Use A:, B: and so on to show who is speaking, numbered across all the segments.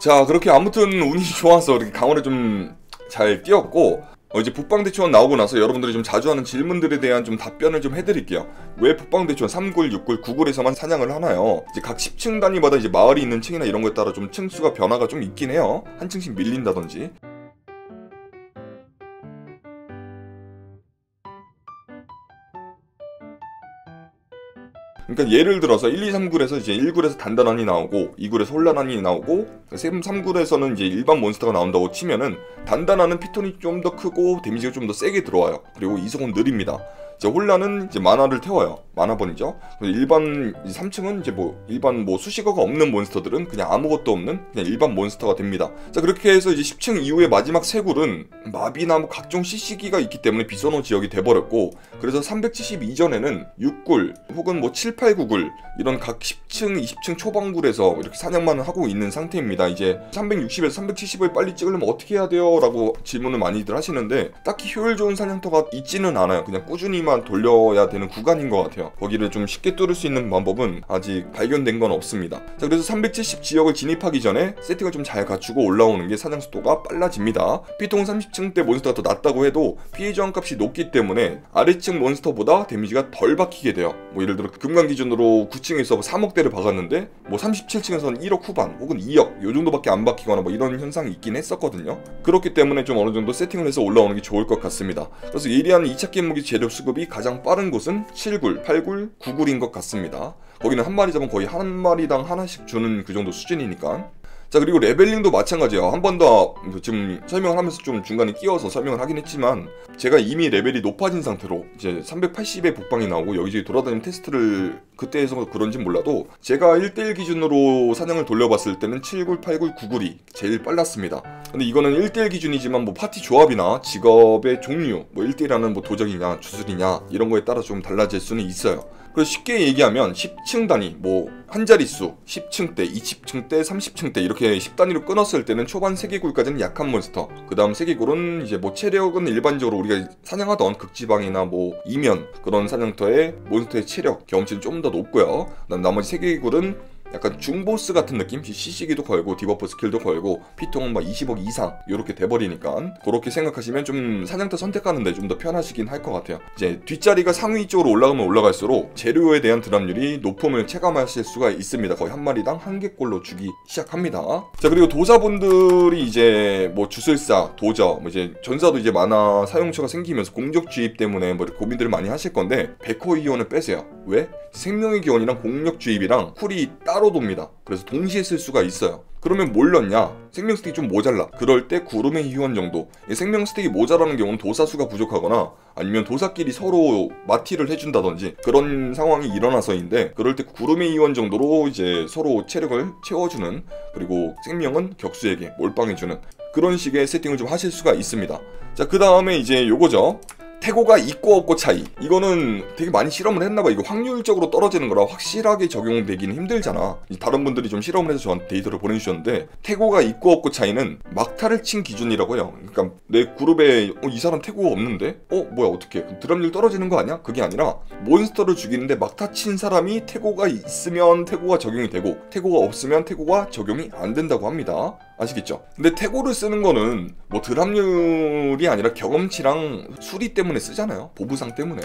A: 자 그렇게 아무튼 운이 좋아서 이렇게 강화를 좀잘 띄었고 어, 이제 북방대치원 나오고 나서 여러분들이 좀 자주 하는 질문들에 대한 좀 답변을 좀 해드릴게요. 왜 북방대치원 3굴, 6굴, 9굴에서만 사냥을 하나요? 이제 각 10층 단위마다 이제 마을이 있는 층이나 이런 거에 따라 좀 층수가 변화가 좀 있긴 해요. 한 층씩 밀린다든지. 그러니까 예를 들어서 1, 2, 3굴에서 이제 1굴에서 단단한이 나오고 2굴에서 혼란한이 나오고 3, 3굴에서는 이제 일반 몬스터가 나온다고 치면은 단단한은 피톤이 좀 더 크고 데미지가 좀 더 세게 들어와요. 그리고 이속은 느립니다. 이제 혼란은 이제 만화를 태워요. 만화번이죠. 일반 3층은 이제 뭐 일반 뭐 수식어가 없는 몬스터들은 그냥 아무것도 없는 그냥 일반 몬스터가 됩니다. 자 그렇게 해서 이제 10층 이후에 마지막 세 굴은 마비나 뭐 각종 CC기가 있기 때문에 비선호 지역이 돼버렸고 그래서 370 이전에는 6굴 혹은 뭐 7, 8, 9굴 이런 각 10 층, 20층 초반굴에서 이렇게 사냥만 하고 있는 상태입니다. 이제 360에서 370을 빨리 찍으려면 어떻게 해야 돼요? 라고 질문을 많이들 하시는데 딱히 효율 좋은 사냥터가 있지는 않아요. 그냥 꾸준히만 돌려야 되는 구간인 것 같아요. 거기를 좀 쉽게 뚫을 수 있는 방법은 아직 발견된 건 없습니다. 자 그래서 370 지역을 진입하기 전에 세팅을 좀 잘 갖추고 올라오는 게 사냥 속도가 빨라집니다. 피통 30층 때 몬스터가 더 낮다고 해도 피해 저항 값이 높기 때문에 아래층 몬스터보다 데미지가 덜 박히게 돼요. 뭐 예를 들어 금강 기준으로 9층에서 3억 대를 박았는데 뭐 37층에서는 1억 후반 혹은 2억 요 정도밖에 안 박히거나 뭐 이런 현상이 있긴 했었거든요. 그렇기 때문에 좀 어느 정도 세팅을 해서 올라오는 게 좋을 것 같습니다. 그래서 예리한 2차 게임 무기 재료 수급이 가장 빠른 곳은 7굴, 8굴, 9굴인 것 같습니다. 거기는 한 마리 잡으면 거의 한 마리당 하나씩 주는 그 정도 수준이니까 자 그리고 leveling도 마찬가지예요. 한 번 더 지금 설명을 하면서 좀 중간에 끼워서 설명을 하긴 했지만 제가 이미 레벨이 높아진 상태로 이제 380의 북방이 나오고 여기저기 돌아다니는 테스트를 그때 해서 그런지 몰라도 제가 1대1 기준으로 사냥을 돌려봤을 때는 7굴, 8굴, 9굴이 제일 빨랐습니다. 근데 이거는 1대1 기준이지만 뭐 파티 조합이나 직업의 종류 뭐 1대1 하는 뭐 도적이냐 주술이냐 이런 거에 따라 좀 달라질 수는 있어요 그래서 쉽게 얘기하면 10층 단위, 뭐 한 자릿수, 10층대, 20층대, 30층대 이렇게 10단위로 끊었을 때는 초반 세계굴까지는 약한 몬스터. 그 다음 세계굴은 이제 뭐 체력은 일반적으로 우리가 사냥하던 극지방이나 뭐 이면 그런 사냥터의 몬스터의 체력, 경험치는 좀 더 높고요. 나머지 세계굴은 약간 중보스 같은 느낌? CC기도 걸고 debuff 스킬도 걸고 피통은 막 20억 이상 이렇게 돼버리니까. 그렇게 생각하시면 좀 사냥터 선택하는데 좀 더 편하시긴 할 것 같아요. 이제 뒷자리가 상위 쪽으로 올라가면 올라갈수록 재료에 대한 drop률이 높음을 체감하실 수가 있습니다. 거의 한 마리당 한 개꼴로 주기 시작합니다. 자 그리고 도사분들이 이제 뭐 주술사, 도적, 뭐 이제 전사도 이제 mana 사용처가 생기면서 공력 주입 때문에 뭐 고민들을 많이 하실 건데 백호의 희원을 빼세요. 왜? 생명의 기원이랑 공력 주입이랑 cool이 따로 돕니다. 그래서 동시에 쓸 수가 있어요. 그러면 뭘 넣냐? 생명 스틱이 좀 모자라. 그럴 때 구름의 희원 정도. 생명 스틱이 모자라는 경우는 도사수가 부족하거나 아니면 도사끼리 서로 마티를 해준다든지 그런 상황이 일어나서인데 그럴 때 구름의 희원 정도로 이제 서로 체력을 채워주는 그리고 생명은 격수에게 몰빵해주는 그런 식의 세팅을 좀 하실 수가 있습니다. 자, 그 다음에 이제 요거죠. 태고가 있고 없고 차이. 이거는 되게 많이 실험을 했나봐. 이거 확률적으로 떨어지는 거라 확실하게 적용되기는 힘들잖아. 다른 분들이 좀 실험을 해서 저한테 데이터를 보내주셨는데 태고가 있고 없고 차이는 막타를 친 기준이라고 해요. 그러니까 내 그룹에 어, 이 사람 태고가 없는데? 어 뭐야 어떻게 드랍률 떨어지는 거 아니야? 그게 아니라 몬스터를 죽이는데 막타 친 사람이 태고가 있으면 태고가 적용이 되고 태고가 없으면 태고가 적용이 안 된다고 합니다 아시겠죠? 근데 태고를 쓰는 거는 뭐 drop률이 아니라 경험치랑 수리 때문에 쓰잖아요. 보부상 때문에.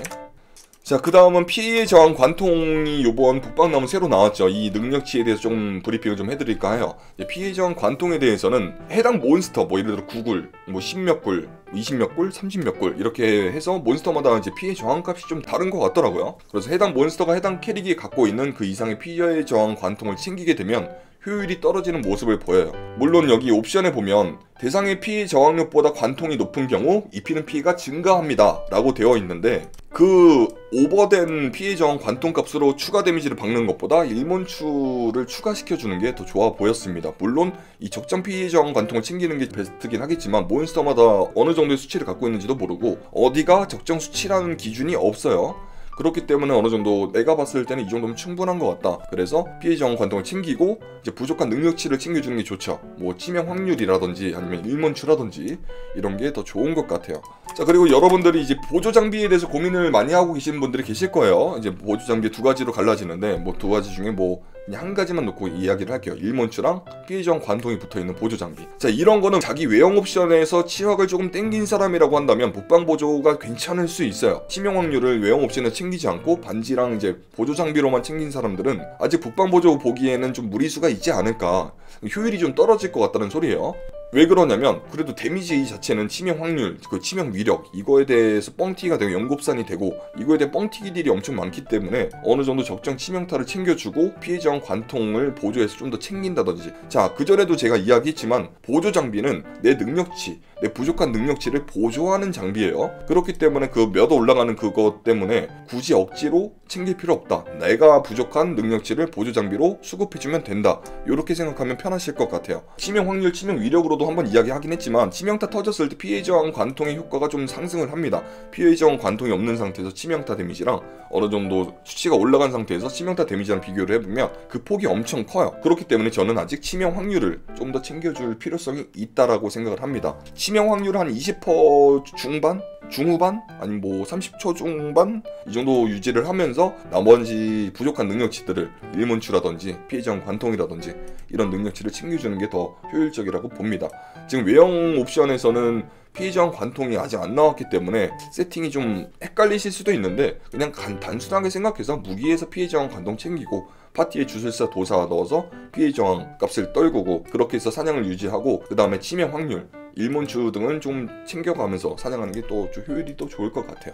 A: 자, 그 다음은 피해 저항 관통이 요번 북방나무 새로 나왔죠. 이 능력치에 대해서 좀 브리핑을 좀 해드릴까 해요. 피해 저항 관통에 대해서는 해당 몬스터, 뭐 예를 들어 9굴, 뭐 10몇 굴, 20몇 굴, 30몇 굴 이렇게 해서 몬스터마다 이제 피해 저항 값이 좀 다른 것 같더라고요. 그래서 해당 몬스터가 해당 캐릭이 갖고 있는 그 이상의 피해 저항 관통을 챙기게 되면 효율이 떨어지는 모습을 보여요. 물론 여기 옵션에 보면 대상의 피해 저항력보다 관통이 높은 경우 입히는 피해가 증가합니다 라고 되어 있는데 그 오버된 피해 저항 관통 값으로 추가 데미지를 박는 것보다 일몬추를 추가시켜주는 게 더 좋아 보였습니다. 물론 이 적정 피해 저항 관통을 챙기는 게 베스트긴 하겠지만 몬스터마다 어느 정도의 수치를 갖고 있는지도 모르고 어디가 적정 수치라는 기준이 없어요. 그렇기 때문에 어느 정도 내가 봤을 때는 이 정도면 충분한 것 같다. 그래서 피해 정원 관통을 챙기고 이제 부족한 능력치를 챙겨주는 게 좋죠. 뭐 치명 확률이라든지 아니면 일몬추라든지 이런 게 더 좋은 것 같아요. 자 그리고 여러분들이 이제 보조 장비에 대해서 고민을 많이 하고 계시는 분들이 계실 거예요. 이제 보조 장비 두 가지로 갈라지는데 뭐 두 가지 중에 뭐 한 가지만 놓고 이야기를 할게요. 일몬추랑 피해정 관통이 붙어있는 보조 장비. 자 이런 거는 자기 외형 옵션에서 치확을 조금 땡긴 사람이라고 한다면 복방 보조가 괜찮을 수 있어요. 치명 확률을 외형 옵션에 챙기지 않고 반지랑 이제 보조 장비로만 챙긴 사람들은 아직 복방 보조 보기에는 좀 무리수가 있지 않을까. 효율이 좀 떨어질 것 같다는 소리예요. 왜 그러냐면 그래도 데미지 자체는 치명 확률, 그 치명 위력 이거에 대해서 뻥튀기가 되고 연곱산이 되고 이거에 대해 뻥튀기들이 엄청 많기 때문에 어느 정도 적정 치명타를 챙겨주고 피해자원 관통을 보조해서 좀 더 챙긴다든지. 자 그전에도 제가 이야기했지만 보조 장비는 내 능력치 내 부족한 능력치를 보조하는 장비예요. 그렇기 때문에 그 몇 올라가는 그것 때문에 굳이 억지로 챙길 필요 없다. 내가 부족한 능력치를 보조 장비로 수급해주면 된다. 이렇게 생각하면 편하실 것 같아요. 치명 확률 치명 위력으로도 한번 이야기하긴 했지만 치명타 터졌을 때 피해 저항 관통의 효과가 좀 상승을 합니다 피해 저항 관통이 없는 상태에서 치명타 데미지랑 어느 정도 수치가 올라간 상태에서 치명타 데미지랑 비교를 해보면 그 폭이 엄청 커요 그렇기 때문에 저는 아직 치명 확률을 좀 더 챙겨줄 필요성이 있다라고 생각을 합니다 치명 확률 한 20% 중반? 중후반? 아니면 뭐 30초 중반? 이 정도 유지를 하면서 나머지 부족한 능력치들을 일문추라든지 피해자원 관통이라든지 이런 능력치를 챙겨주는 게 더 효율적이라고 봅니다. 지금 외형 옵션에서는 피해자원 관통이 아직 안 나왔기 때문에 세팅이 좀 헷갈리실 수도 있는데 그냥 간, 단순하게 생각해서 무기에서 피해자원 관통 챙기고 파티에 주술사 도사 넣어서 피해 저항 값을 떨구고 그렇게 해서 사냥을 유지하고 그 다음에 치명 확률 일몬추 등은 좀 챙겨가면서 사냥하는 게 또 효율이 또 좋을 것 같아요.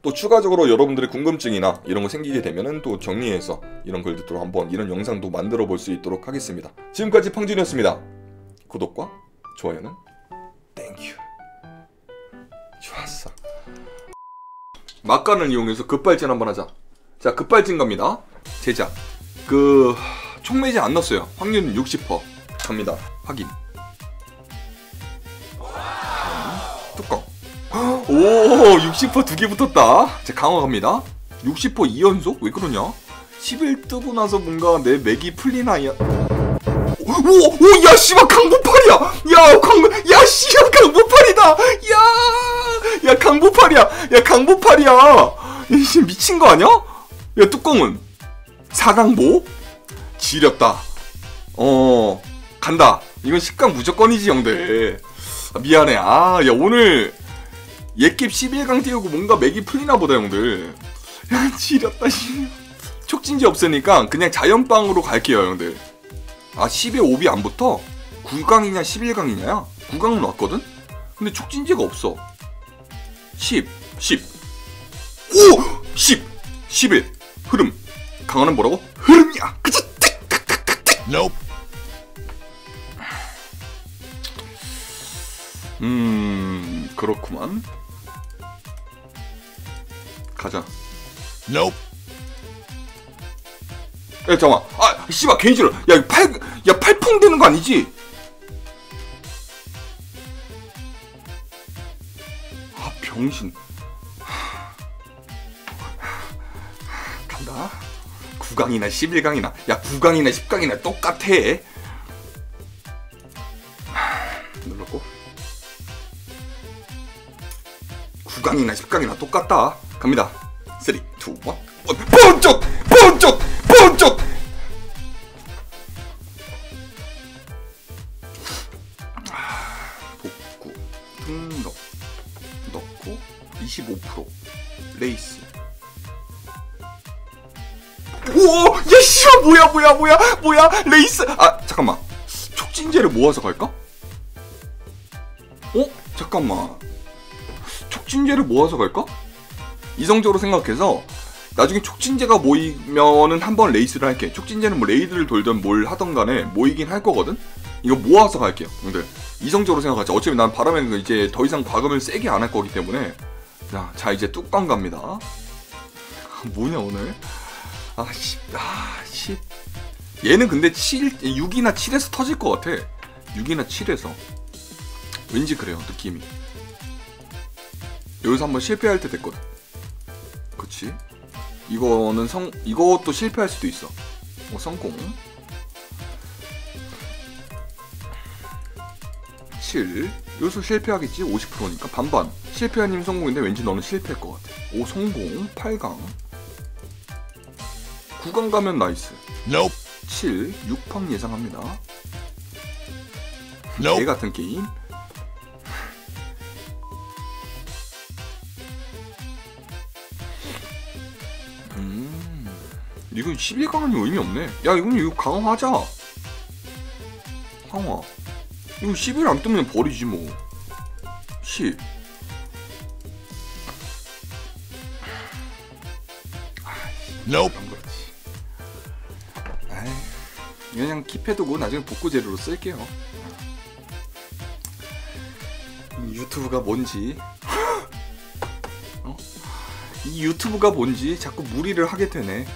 A: 또 추가적으로 여러분들의 궁금증이나 이런 거 생기게 되면은 또 정리해서 이런 글들도 한번 이런 영상도 만들어 볼 수 있도록 하겠습니다. 지금까지 펑준이었습니다. 구독과 좋아요는 thank you. 좋았어. 막간을 이용해서 급발진 한번 하자. 자, 급발진 갑니다. 제작. 그 총 매지 안 넣었어요. 확률은 60% 갑니다. 확인. 뚜껑. 오, 60%두 개 붙었다. 자, 강화 갑니다. 60% 2연속? 왜 그러냐? 10일 뜨고 나서 뭔가 내 맥이 풀리나, 야. 오, 오, 야, 씨발, 강 보팔이야! 야, 강보, 야, 씨발, 강보팔이다! 야, 야, 강보팔이야! 야, 강보팔이야! 야, 미친 거 아니야? 야, 뚜껑은? 사강보? 지렸다. 어, 간다. 이건 식감 무조건이지, 형들. 아, 미안해. 아, 야, 오늘 옛깁 11강 띄우고 뭔가 맥이 풀리나 보다, 형들. 야, 지렸다, 씨. 촉진지 없으니까 그냥 자연빵으로 갈게요, 형들. 아, 10에 5비 안 붙어? 9강이냐, 11강이냐야? 9강은 왔거든? 근데 촉진지가 없어. 10, 10. 오! 10! 11. 흐름. 강화는 뭐라고? 흐름이야. 그치?
B: Nope.
A: 음 그렇구만. 가자.
B: Nope.
A: 야 잠깐. 아 씨발 괜히 싫어. 야팔 야 팔풍 되는 거 아니지? 아 병신. 간다. 9강이나 11강이나 야 9강이나 10강이나 똑같아. 눌렀고. 9강이나 10강이나 똑같다. 갑니다. 3 2 1 번쩍! 번쩍! 번쩍! 복구. 등록 넣고 25% 레이스 오, 야 씨발 뭐야 뭐야 뭐야 뭐야 레이스. 아 잠깐만. 촉진제를 모아서 갈까? 어 잠깐만. 촉진제를 모아서 갈까? 이성적으로 생각해서 나중에 촉진제가 모이면은 한번 레이스를 할게. 촉진제는 뭐 레이드를 돌든 뭘 하던 간에 모이긴 할 거거든. 이거 모아서 갈게요, 형들. 이성적으로 생각하자. 어차피 난 바람에 이제 더 이상 과금을 세게 안 할 거기 때문에. 자, 자 이제 뚜껑 갑니다. 뭐냐 오늘? 아, 10, 아, 10. 얘는 근데 7, 6이나 7에서 터질 것 같아. 6이나 7에서. 왠지 그래요, 느낌이. 여기서 한번 실패할 때 됐거든. 그치? 이거는 성, 이것도 실패할 수도 있어. 어, 성공. 7. 여기서 실패하겠지? 50%니까. 반반. 실패한 님 성공인데 왠지 너는 실패할 것 같아. 오, 성공. 8강. 9강 가면 nice.
B: Nope.
C: 7, 6팡 예상합니다. 개
B: Nope.
C: 같은 게임. 음, 이건 11강은 의미 없네. 야, 이건 이거 강화하자. 강화. 이거 11안 뜨면 버리지 뭐. 10.
B: Nope.
C: 그냥 킵해두고 나중에 복구 재료로 쓸게요. 이 유튜브가 뭔지, 어? 이 유튜브가 뭔지 자꾸 무리를 하게 되네.